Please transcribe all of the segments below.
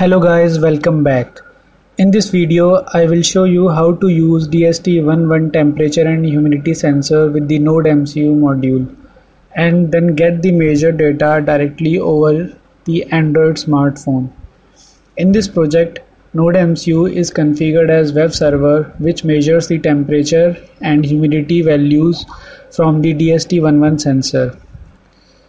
Hello guys, welcome back. In this video, I will show you how to use DHT11 temperature and humidity sensor with the Node MCU module and then get the measured data directly over the Android smartphone. In this project, Node MCU is configured as web server which measures the temperature and humidity values from the DHT11 sensor.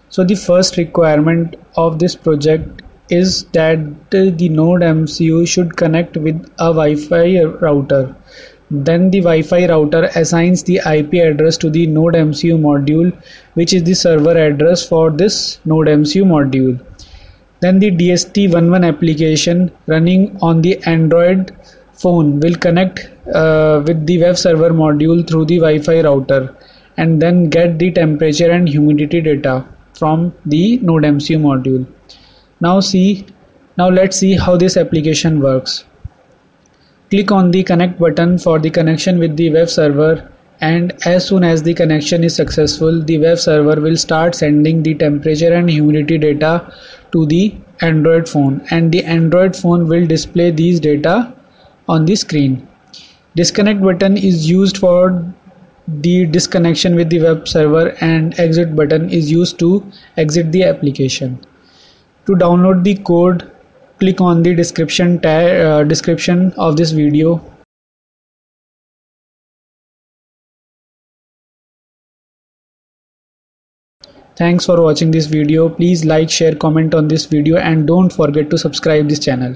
So the first requirement of this project is that the node MCU should connect with a Wi-Fi router. Then the Wi-Fi router assigns the IP address to the node MCU module which is the server address for this node MCU module. Then the DHT11 application running on the Android phone will connect uh, with the web server module through the Wi-Fi router and then get the temperature and humidity data from the node MCU module now see now let's see how this application works. Click on the connect button for the connection with the web server and as soon as the connection is successful the web server will start sending the temperature and humidity data to the android phone and the android phone will display these data on the screen. Disconnect button is used for the disconnection with the web server and exit button is used to exit the application to download the code, click on the description uh, description of this video. Thanks for watching this video. Please like, share, comment on this video and don't forget to subscribe this channel.